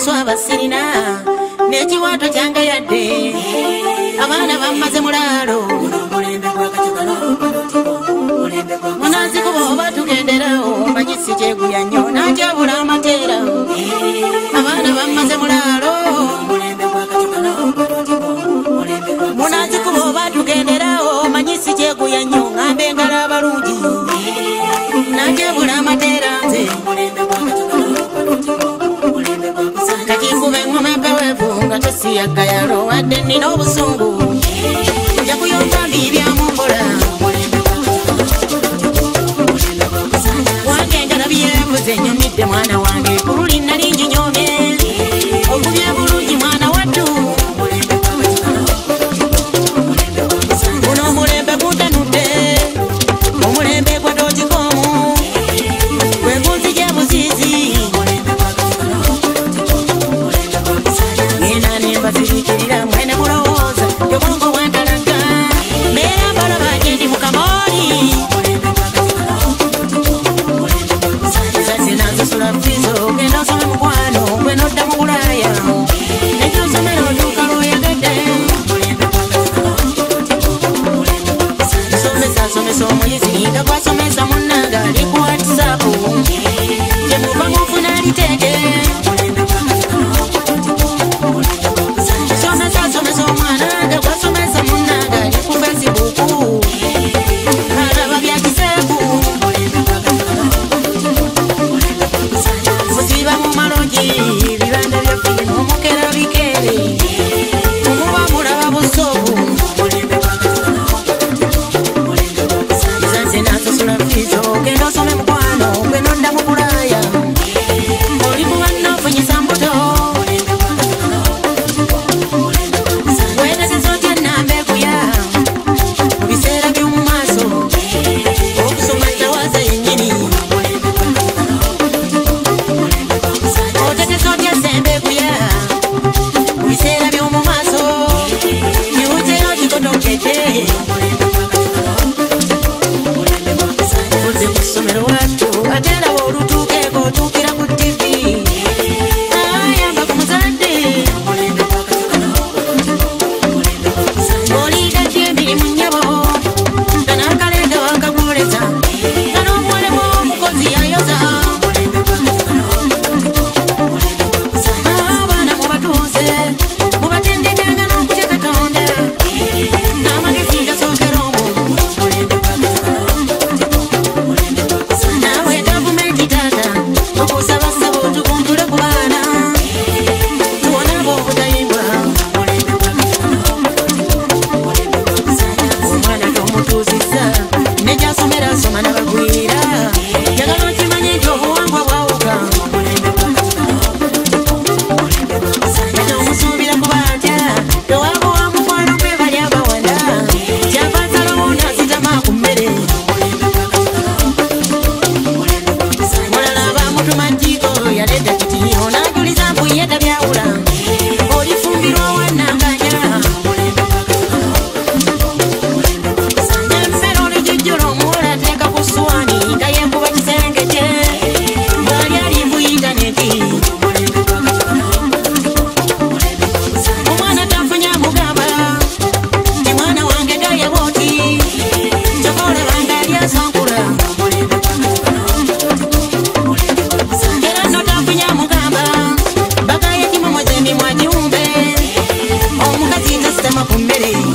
omusu abasirina n'ekiwaato kyange yadde abaana bammaze mulaalo. Munanzikuba oba tugenderawo manyi si kyeguya nnyo nanjabula amateera. Abaana bammaze mulaalo. Munanzikuba oba tugenderawo manyi si kyeguya nnyo. ya kayaro wadde nina obuzungu Lo mama pomere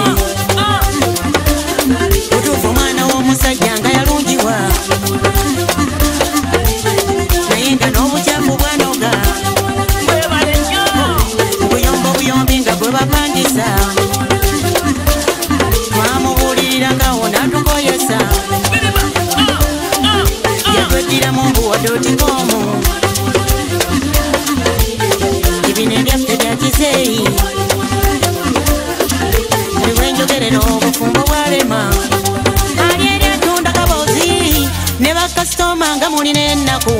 uh. Ewenjogerera obufumbo bwalema ali eri atunda kabozi ne bakasitoma nga mulina ennaku